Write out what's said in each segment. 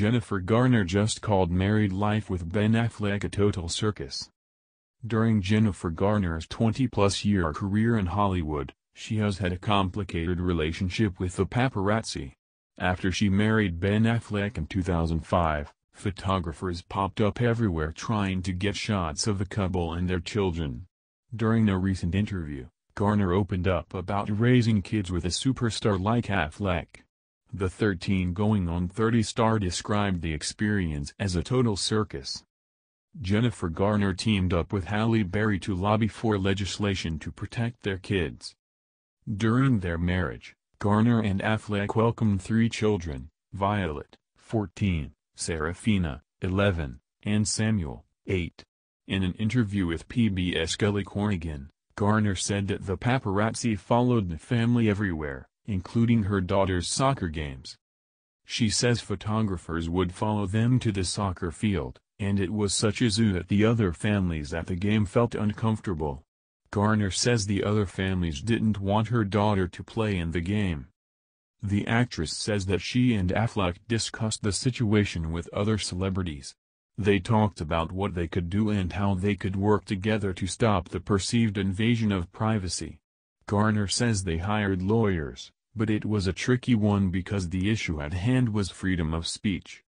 Jennifer Garner just called married life with Ben Affleck a total circus. During Jennifer Garner's 20-plus year career in Hollywood, she has had a complicated relationship with the paparazzi. After she married Ben Affleck in 2005, photographers popped up everywhere trying to get shots of the couple and their children. During a recent interview, Garner opened up about raising kids with a superstar like Affleck. The 13 going on 30 star described the experience as a total circus. Jennifer Garner teamed up with Halle Berry to lobby for legislation to protect their kids. During their marriage, Garner and Affleck welcomed three children, Violet, 14, Seraphina, 11, and Samuel, 8. In an interview with PBS Kelly Corrigan, Garner said that the paparazzi followed the family everywhere, including her daughter's soccer games. She says photographers would follow them to the soccer field, and it was such a zoo that the other families at the game felt uncomfortable. Garner says the other families didn't want her daughter to play in the game. The actress says that she and Affleck discussed the situation with other celebrities. They talked about what they could do and how they could work together to stop the perceived invasion of privacy. Garner says they hired lawyers, but it was a tricky one because the issue at hand was freedom of speech.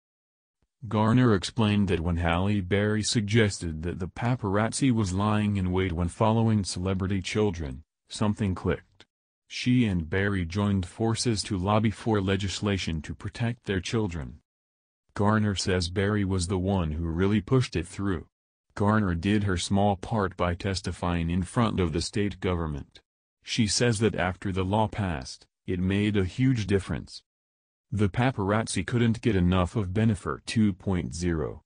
Garner explained that when Halle Berry suggested that the paparazzi was lying in wait when following celebrity children, something clicked. She and Berry joined forces to lobby for legislation to protect their children. Garner says Berry was the one who really pushed it through. Garner did her small part by testifying in front of the state government. She says that after the law passed, it made a huge difference. The paparazzi couldn't get enough of Bennifer 2.0.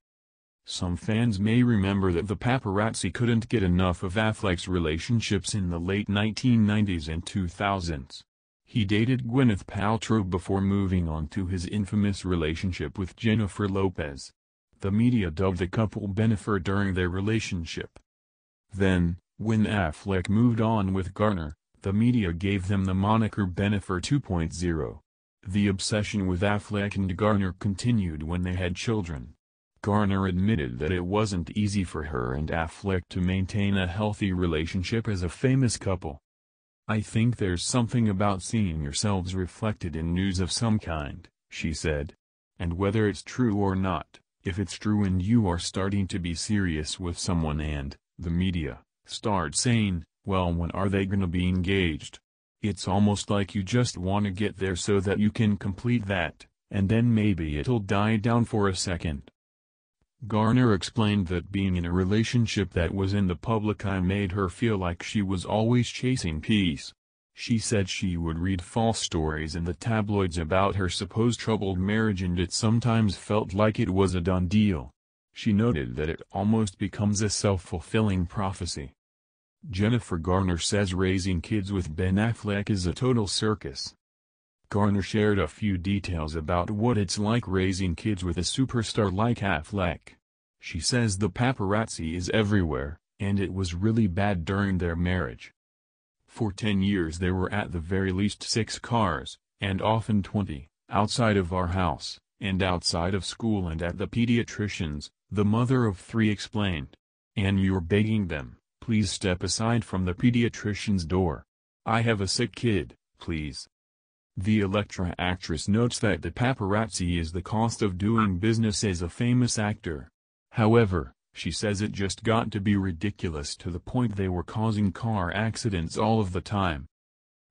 Some fans may remember that the paparazzi couldn't get enough of Affleck's relationships in the late 1990s and 2000s. He dated Gwyneth Paltrow before moving on to his infamous relationship with Jennifer Lopez. The media dubbed the couple Bennifer during their relationship. Then, when Affleck moved on with Garner, the media gave them the moniker Bennifer 2.0. The obsession with Affleck and Garner continued when they had children. Garner admitted that it wasn't easy for her and Affleck to maintain a healthy relationship as a famous couple. I think there's something about seeing yourselves reflected in news of some kind, she said. And whether it's true or not, if it's true and you are starting to be serious with someone and, the media, start saying, well when are they gonna be engaged? It's almost like you just wanna get there so that you can complete that, and then maybe it'll die down for a second. Garner explained that being in a relationship that was in the public eye made her feel like she was always chasing peace. She said she would read false stories in the tabloids about her supposed troubled marriage and it sometimes felt like it was a done deal. She noted that it almost becomes a self-fulfilling prophecy. Jennifer Garner says raising kids with Ben Affleck is a total circus. Garner shared a few details about what it's like raising kids with a superstar like Affleck. She says the paparazzi is everywhere, and it was really bad during their marriage. For 10 years there were at the very least six cars, and often 20, outside of our house, and outside of school and at the pediatrician's, the mother of three explained. And you're begging them, Please step aside from the pediatrician's door. I have a sick kid, please. The Elektra actress notes that the paparazzi is the cost of doing business as a famous actor. However, she says it just got to be ridiculous to the point they were causing car accidents all of the time.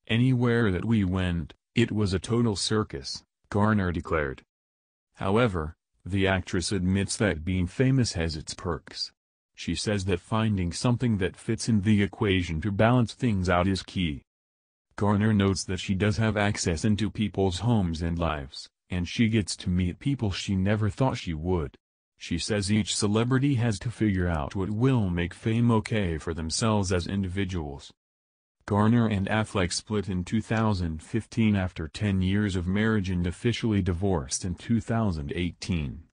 Anywhere that we went, it was a total circus, Garner declared. However, the actress admits that being famous has its perks. She says that finding something that fits in the equation to balance things out is key. Garner notes that she does have access into people's homes and lives, and she gets to meet people she never thought she would. She says each celebrity has to figure out what will make fame okay for themselves as individuals. Garner and Affleck split in 2015 after 10 years of marriage and officially divorced in 2018.